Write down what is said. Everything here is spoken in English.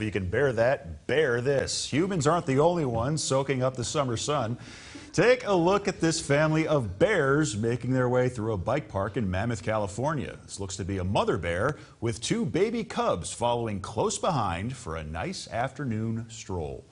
You can bear that, bear this. Humans aren't the only ones soaking up the summer sun. Take a look at this family of bears making their way through a bike park in Mammoth, California. This looks to be a mother bear with two baby cubs following close behind for a nice afternoon stroll.